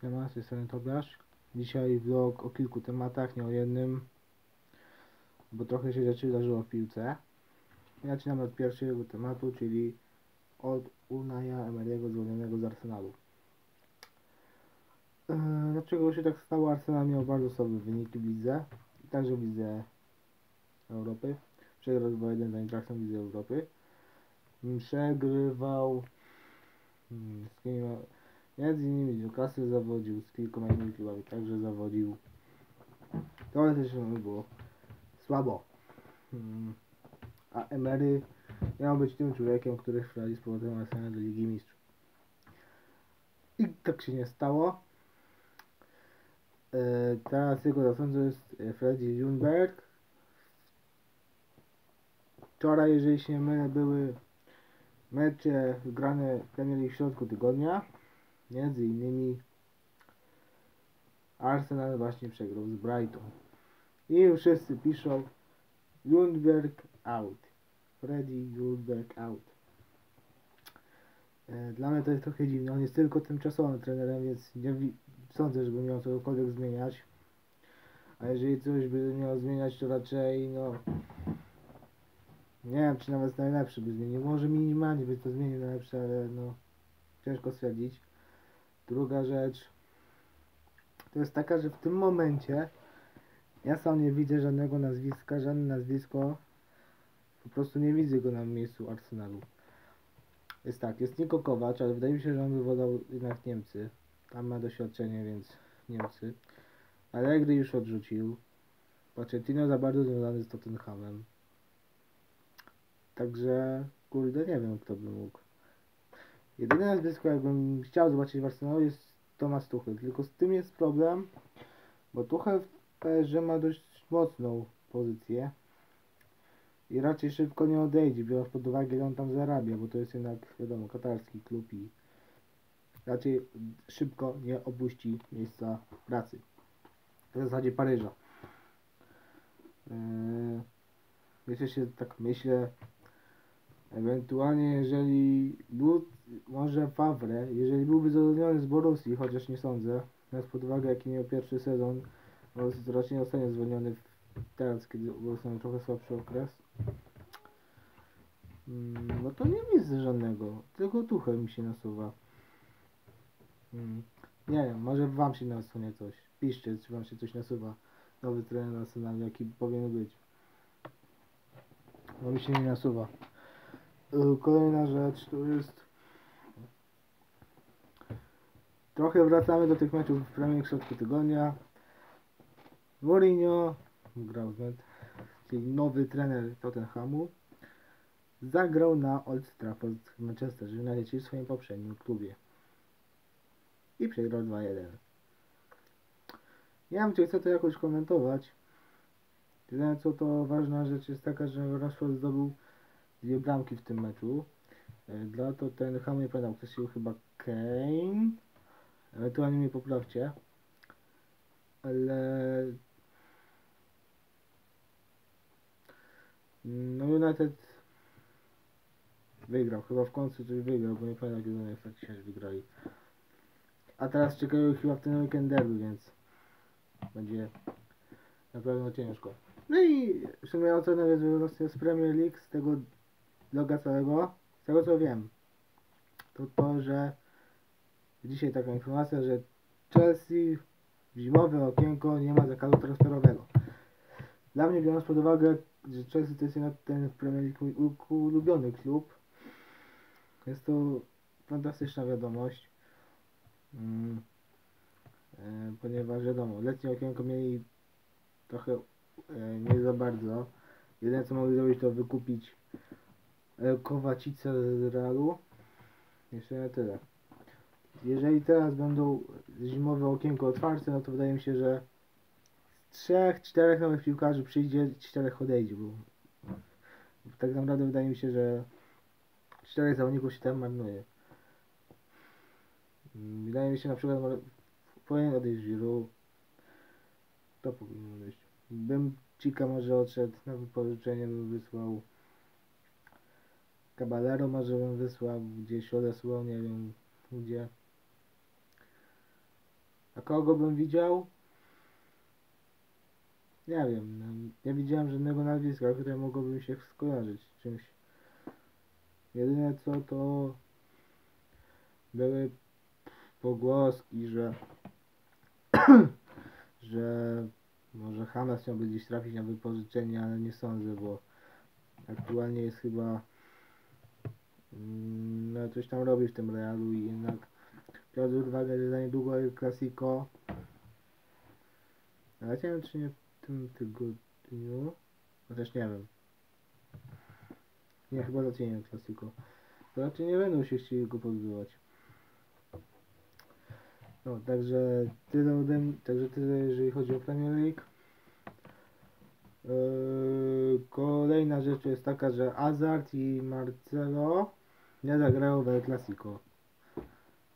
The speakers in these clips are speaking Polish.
Siema, z tej strony Tobiasz. Dzisiaj vlog o kilku tematach, nie o jednym, bo trochę się rzeczy wydarzyło w piłce. Ja zaczynam od pierwszego tematu, czyli od Unaja Emery'ego zwolnionego z Arsenalu. Eee, dlaczego się tak stało? Arsenal miał bardzo słabe wyniki w lidze, także w lidze Europy. Przegrał 2-1 z Eintrachtem w lidze Europy. Przegrywał hmm, z kim Między innymi Newcastle zawodził, z kilkoma innymi klubami także zawodził. Teoretycznie było słabo. Mm. A Emery miał być tym człowiekiem, który wprowadzi z powrotem Arsenal do Ligi Mistrzów. I tak się nie stało. E, teraz jego zastępcą jest Freddy Ljungberg. Wczoraj, jeżeli się nie mylę, były mecze grane w Premier w środku tygodnia. Między innymi Arsenal właśnie przegrał z Brighton. I wszyscy piszą Lundberg out. Freddy Lundberg out. E, Dla mnie to jest trochę dziwne. On jest tylko tymczasowym trenerem, więc nie sądzę, żeby miał cokolwiek zmieniać. A jeżeli coś by miał zmieniać, to raczej no. Nie wiem, czy nawet najlepszy by zmienił. Może minimalnie by to zmienił najlepsze, ale no. Ciężko stwierdzić. Druga rzecz to jest taka, że w tym momencie ja sam nie widzę żadnego nazwiska, żadne nazwisko. Po prostu nie widzę go na miejscu Arsenalu. Jest tak, jest Niko Kovac, ale wydaje mi się, że on by wolał jednak Niemcy. Tam ma doświadczenie, więc Niemcy. Allegri już odrzucił. Pochettino za bardzo związany z Tottenhamem. Także, kurde, nie wiem kto by mógł. Jedyne nazwisko, jakbym chciał zobaczyć w Arsenalu jest Thomas Tuchel. Tylko z tym jest problem, bo Tuchel w PSG ma dość mocną pozycję i raczej szybko nie odejdzie, biorąc pod uwagę ile on tam zarabia, bo to jest jednak, wiadomo, katarski klub i raczej szybko nie opuści miejsca pracy. W zasadzie Paryża. Yy, Jeszcze się tak myślę, Ewentualnie jeżeli był, może Favre, jeżeli byłby zadowolony z Borussii, chociaż nie sądzę, biorąc pod uwagę jaki miał pierwszy sezon, bo raczej nie zostanie zwolniony teraz, kiedy Borussia trochę słabszy okres. Mm, No to nie widzę żadnego, tylko Tuchel mi się nasuwa. Mm, Nie wiem, może wam się nasunie coś. Piszcie, czy wam się coś nasuwa. Nowy trener Arsenalu, jaki powinien być. Bo mi się nie nasuwa. Y, Kolejna rzecz to jest. Trochę wracamy do tych meczów w Premier w środku tygodnia. Mourinho z czyli nowy trener Tottenhamu, zagrał na Old Trafford w Manchester United, w swoim poprzednim klubie. I przegrał 2-1. Nie wiem, czy chcę to jakoś komentować. Jedyne co to ważna rzecz jest taka, że Rashford zdobył dwie bramki w tym meczu. E, Dla to ten Ham nie pamiętam, ktoś się chyba Kane. Ewentualnie mnie poprawcie. Ale no United wygrał, chyba w końcu coś wygrał, bo nie pamiętam kiedy oni ostatni się wygrali. A teraz czekają chyba w ten weekend derby, więc będzie na pewno ciężko. No i w sumie ocenę właśnie z Premier League, z tego loga całego, z tego co wiem, to to, że dzisiaj taka informacja, że Chelsea w okienko nie ma zakazu transferowego. Dla mnie biorąc pod uwagę, że Chelsea to jest jednak ten w Premier League ulubiony klub, jest to fantastyczna wiadomość, mm, e, ponieważ wiadomo, letnie okienko mieli trochę e, nie za bardzo. Jedyne co mogli zrobić to wykupić Kowacica z Realu. Jeszcze nie tyle. Jeżeli teraz będą zimowe okienko otwarte, no to wydaje mi się, że z trzech, czterech nowych piłkarzy przyjdzie, czterech odejdzie, bo tak naprawdę wydaje mi się, że czterech zawodników się tam marnuje. Wydaje mi się na przykład powinien odejść Giroud. To powinien odejść. Bym Cika może odszedł na wypożyczenie, bym wysłał Caballero może bym wysłał gdzieś odesłał, nie wiem gdzie. A kogo bym widział? Nie wiem. no, Nie widziałem żadnego nazwiska, które mogłoby się skojarzyć z czymś. Jedyne co to były pogłoski, że że może Hamas miałby gdzieś trafić na wypożyczenie, ale nie sądzę, bo aktualnie jest chyba no coś tam robi w tym Realu i jednak biorąc uwagę, że za niedługo El Clasico nie wiem czy nie w tym tygodniu chociaż nie wiem. Nie chyba zacznie El Clasico. To raczej nie będą się chcieli go pozbywać no, także tyle ode mnie, także tyle jeżeli chodzi o Premier League. Yy, kolejna rzecz jest taka, że Hazard i Marcelo nie zagrają w El Clasico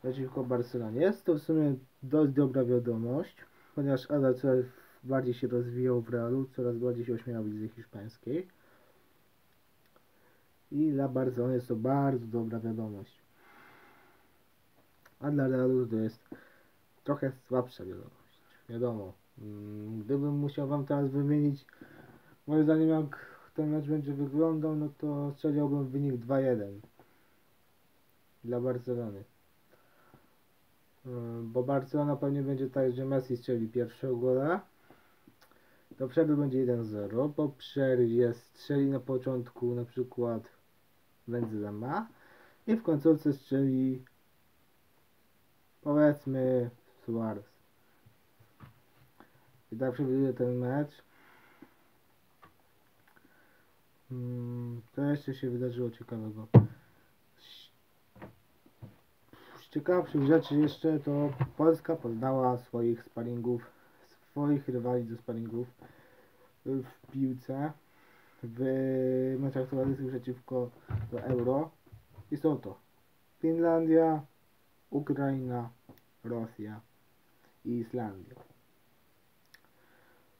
przeciwko Barcelonie. Jest to w sumie dość dobra wiadomość, ponieważ Hazard coraz bardziej się rozwijał w Realu, coraz bardziej się ośmielał w lidze hiszpańskiej. I dla Barcelony jest to bardzo dobra wiadomość. A dla Realu to jest trochę słabsza wiadomość. Wiadomo, mm, gdybym musiał wam teraz wymienić, moim zdaniem jak ten mecz będzie wyglądał, no to strzeliłbym wynik 2-1 dla Barcelony. Ym, Bo Barcelona pewnie będzie tak, że Messi strzeli pierwszego gola. Do przerwy będzie 1-0. Po przerwie strzeli na początku na przykład Benzema i w końcówce strzeli powiedzmy Suarez. I tak przewiduję ten mecz. Mm, Co jeszcze się wydarzyło ciekawego? Z ciekawszych rzeczy jeszcze to Polska poznała swoich sparingów, swoich rywali do sparingów w piłce w meczach towarzyskich przeciwko do Euro. I są to Finlandia, Ukraina, Rosja i Islandia.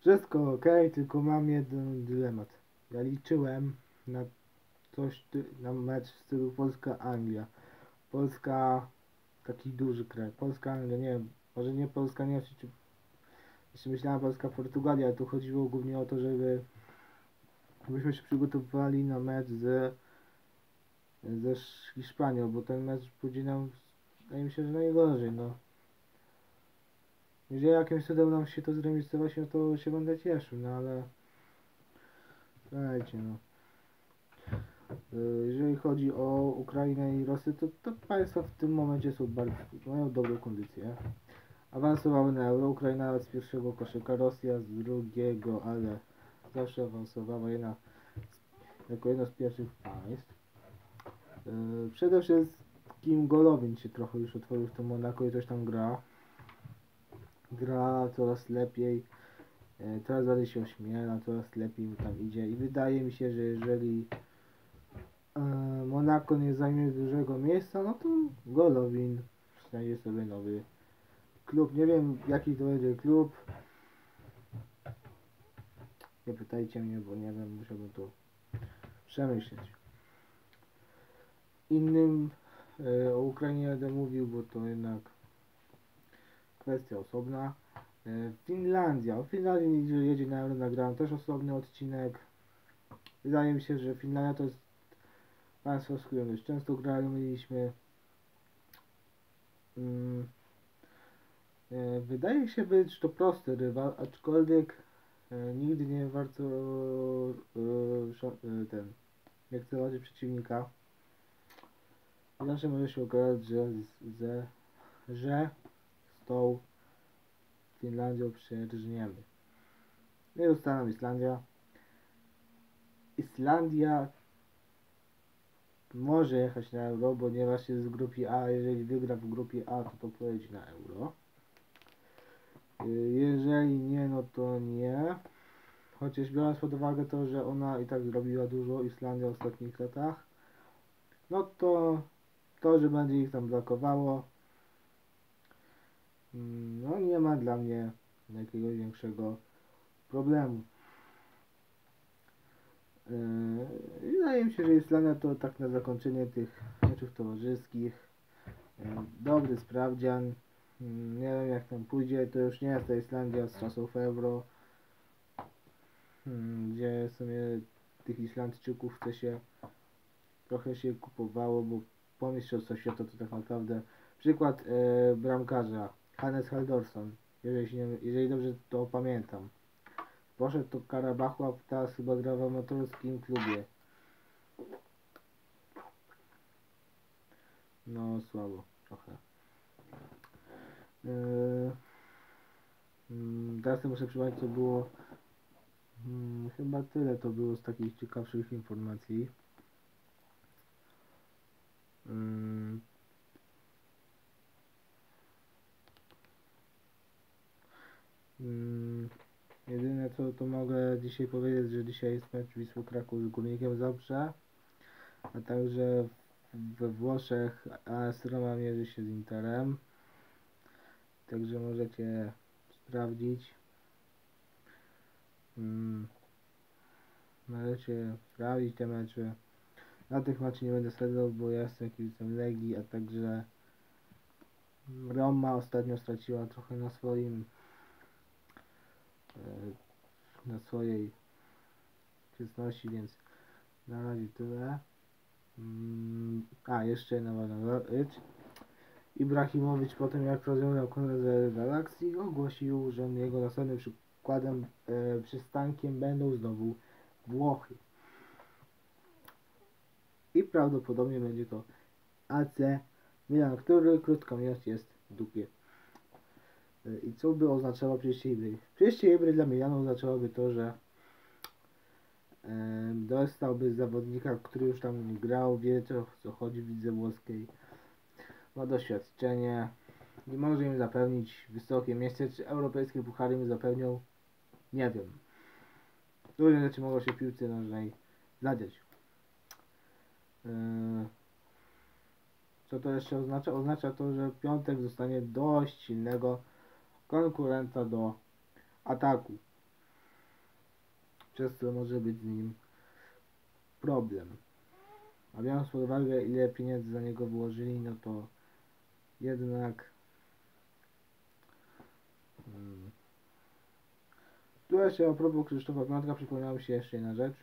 Wszystko ok, tylko mam jeden dylemat. Ja liczyłem na coś, na mecz w stylu Polska-Anglia. Polska, taki duży kraj. Polska-Anglia, nie wiem, może nie Polska, nie wiem, czy jeszcze myślałem Polska-Portugalia, ale tu chodziło głównie o to, żeby byśmy się przygotowywali na mecz ze, ze Hiszpanią, bo ten mecz pójdzie nam, wydaje mi się, że najgorzej, no. Jeżeli jakimś cudem nam się to zremisować, no to się będę cieszył, no ale... Słuchajcie, no. Y, Jeżeli chodzi o Ukrainę i Rosję, to, to państwa w tym momencie są bardzo, mają dobrą kondycję. Awansowały na Euro, Ukraina z pierwszego koszyka, Rosja z drugiego, ale zawsze awansowała jedna, jako jedno z pierwszych państw. Yy, przede wszystkim Golowin się trochę już otworzył w tym Monako i coś tam gra. Gra coraz lepiej, yy, coraz bardziej się ośmiela, coraz lepiej mu tam idzie i wydaje mi się, że jeżeli Monako nie zajmie dużego miejsca, no to Golowin znajdzie sobie nowy klub. Nie wiem jaki to będzie klub. Nie pytajcie mnie, bo nie wiem, musiałbym to przemyśleć. Innym e, o Ukrainie będę mówił, bo to jednak kwestia osobna. E, Finlandia. O Finlandii jedzie na Euro, nagrałem też osobny odcinek. Wydaje mi się, że Finlandia to jest z którym już często graliśmy. Mm. E, Wydaje się być to prosty rywal, aczkolwiek e, nigdy nie warto e, ten lekceważyć przeciwnika. Zawsze może się okazać, że ze, że z tą Finlandią przerżniemy. Nie zostaną Islandia. Islandia może jechać na Euro, ponieważ jest w grupie A. Jeżeli wygra w grupie A, to to pojedzie na Euro. Y, Jeżeli nie, no to nie. Chociaż biorąc pod uwagę to, że ona i tak zrobiła dużo Islandii w ostatnich latach, no to to, że będzie ich tam brakowało, mm, no nie ma dla mnie jakiegoś większego problemu. Yy, Wydaje mi się, że Islandia to tak na zakończenie tych meczów towarzyskich. yy, Dobry sprawdzian. Mm, Nie wiem jak tam pójdzie, to już nie jest ta Islandia z czasów Euro, mm, gdzie w sumie tych Islandczyków chce się trochę się kupowało, bo po mistrzostwach świata to tak naprawdę przykład bramkarza. Hannes Haldorsson, jeżeli, jeżeli dobrze to pamiętam. Poszedł do Karabachu, a teraz chyba gra w amatorskim klubie. No słabo, trochę. Yy, mm, teraz muszę przypomnieć co było. Mm, chyba tyle to było z takich ciekawszych informacji. Mm, Jedyne co to mogę dzisiaj powiedzieć, że dzisiaj jest mecz Wisły Kraków z Górnikiem Zabrze, a także we Włoszech AS Roma mierzy się z Interem. Także możecie sprawdzić. Mm, możecie sprawdzić te mecze. Na tych meczy nie będę sledował, bo ja jestem kibicem Legii, a także Roma ostatnio straciła trochę na swoim na swojej obecności, więc na razie tyle. Mm, A, jeszcze jedna ważna rzecz. Ibrahimowicz po tym jak rozwiązał kontrakt z Galaxy ogłosił, że jego następnym przykładem e, przystankiem będą znowu Włochy. I prawdopodobnie będzie to AC Milan, który krótko mówiąc jest w dupie. I co by oznaczało przyjście Ibry? Przyjście Ibry dla Milanu oznaczałoby to, że dostałby zawodnika, który już tam grał, wie co, co chodzi w lidze włoskiej, ma doświadczenie i może im zapewnić wysokie miejsce, czy europejskie puchary im zapewnią, nie wiem. Różne rzeczy mogą się w piłce nożnej zadziać. Co to jeszcze oznacza? Oznacza to, że piątek zostanie dość silnego konkurenta do ataku. Przez co może być z nim problem. A biorąc pod uwagę ile pieniędzy za niego wyłożyli, no to jednak hmm. Tu jeszcze a propos Krzysztofa Piątka przypomniała się jeszcze jedna rzecz.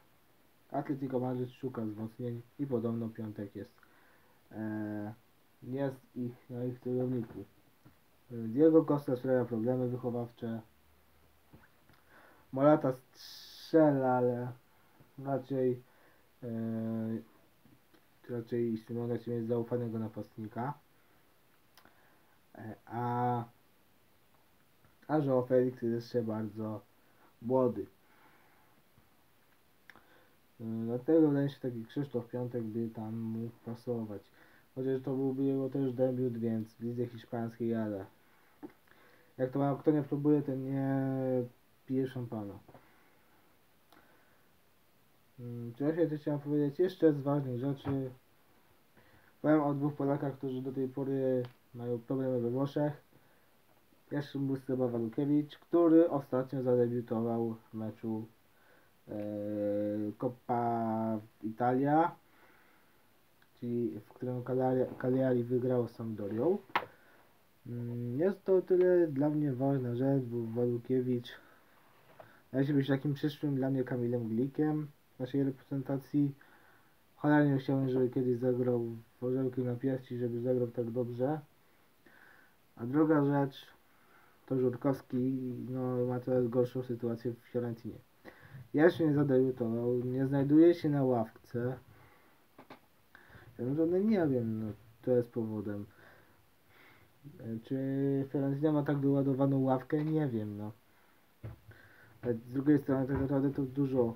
Atletico Madryt szuka wzmocnień i podobno Piątek jest e, jest ich na ich celowniku. Diego Costa sprawia problemy wychowawcze. Morata strzela, ale raczej e, raczej Simone chce mieć zaufanego napastnika. E, a a João Felix jest jeszcze bardzo młody. E, Dlatego wydaje się taki Krzysztof Piątek by tam mógł pasować. Chociaż to byłby jego też debiut, więc w lidze hiszpańskiej, ale jak to ma, kto nie próbuje, ten nie pije szampana. Mm, Czy ja się chciałem powiedzieć? Jeszcze z ważnych rzeczy. Powiem o dwóch Polakach, którzy do tej pory mają problemy we Włoszech. Pierwszym był Seba Walukiewicz, który ostatnio zadebiutował w meczu e, Coppa Italia, czyli w którym Cagliari wygrał z Sampdorią. Mm, Jest to tyle dla mnie ważna rzecz, bo Walukiewicz się być takim przyszłym dla mnie Kamilem Glikiem naszej reprezentacji. Cholernie chciałem, żeby kiedyś zagrał w orzełkiem na piersi, żeby zagrał tak dobrze. A druga rzecz, to Żurkowski no, ma coraz gorszą sytuację w Fiorentinie. Jeszcze nie zadebiutował, nie znajduje się na ławce. Ja naprawdę nie wiem, no, co jest powodem. Czy Fiorentina ma tak wyładowaną ławkę? Nie wiem, no. Ale z drugiej strony tak naprawdę to dużo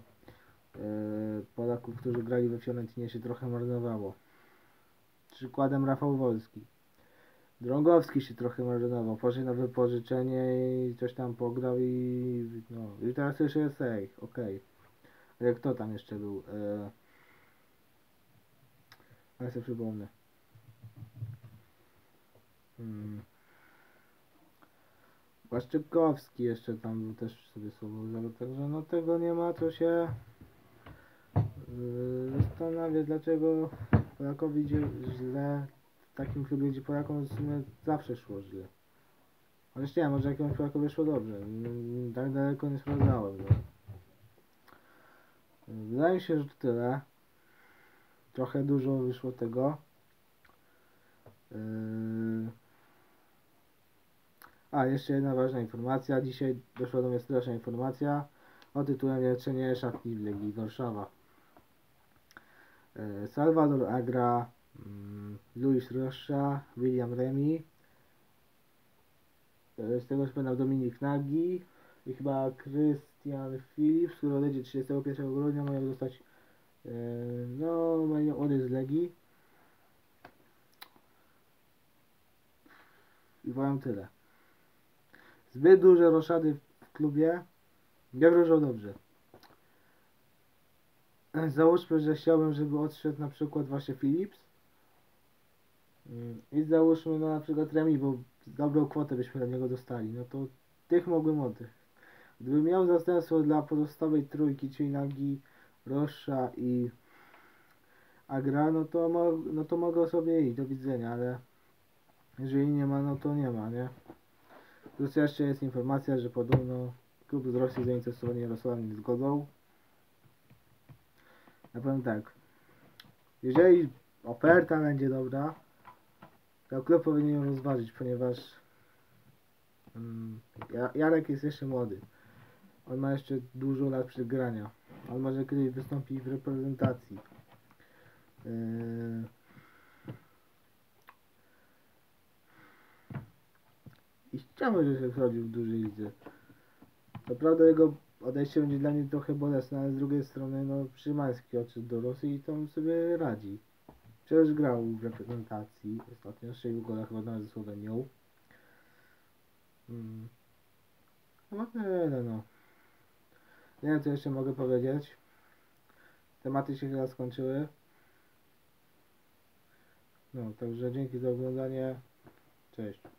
e, Polaków, którzy grali we Fiorentinie się trochę marnowało. Przykładem Rafał Wolski. Drągowski się trochę marnował, poszedł na wypożyczenie i coś tam pograł i no i teraz już jest ej, okej. Ale kto tam jeszcze był? E... Ale sobie przypomnę. Hmm. Błaszczykowski jeszcze tam też sobie słowo zagrał, także no tego nie ma co się yy, zastanawiać, dlaczego Polakowi idzie źle w takim klubie, gdzie Polakom w sumie zawsze szło źle. Chociaż nie, może jakąś przypadku wyszło dobrze. Mm, Tak daleko nie sprawdzałem. No. Wydaje mi się, że to tyle. Trochę dużo wyszło tego. Yy... A, jeszcze jedna ważna informacja. Dzisiaj doszła do mnie straszna informacja o tytułem Leczenie szatni w Legii Warszawa. Yy, Salvador Agra, mm, Luis Rocha, William Remy, yy, z tego co pamiętam Dominik Nagi i chyba Christian Phillips, który odejdzie 31 grudnia, mają dostać yy, no, mają odejść z Legii. I powiem tyle. Zbyt duże roszady w klubie nie wróżą dobrze. Załóżmy, że chciałbym, żeby odszedł na przykład właśnie Philips. I załóżmy no na przykład Remi, bo dobrą kwotę byśmy dla niego dostali. No to tych mogłem oddać. Gdybym miał zastępstwo dla pozostałej trójki, czyli Nagi, Rosza i Agra, no to, no to mogę sobie iść, do widzenia, ale jeżeli nie ma, no to nie ma, nie? Plus jeszcze jest informacja, że podobno klub z Rosji zainteresowany Jarosławem zgodą. Ja powiem tak. Jeżeli oferta będzie dobra, to klub powinien ją rozważyć, ponieważ mm, Ja- Jarek jest jeszcze młody. On ma jeszcze dużo lat przegrania. On może kiedyś wystąpi w reprezentacji. Yy... I żeby się wchodził w dużej lidze. To prawda jego odejście będzie dla mnie trochę bolesne, ale z drugiej strony no Szymański odszedł do Rosji i tam sobie radzi. Przecież grał w reprezentacji, ostatnio strzelił gola chyba nawet ze Słowenią. Mm. No tyle no. Nie wiem co jeszcze mogę powiedzieć. Tematy się chyba skończyły. No, także dzięki za oglądanie. Cześć.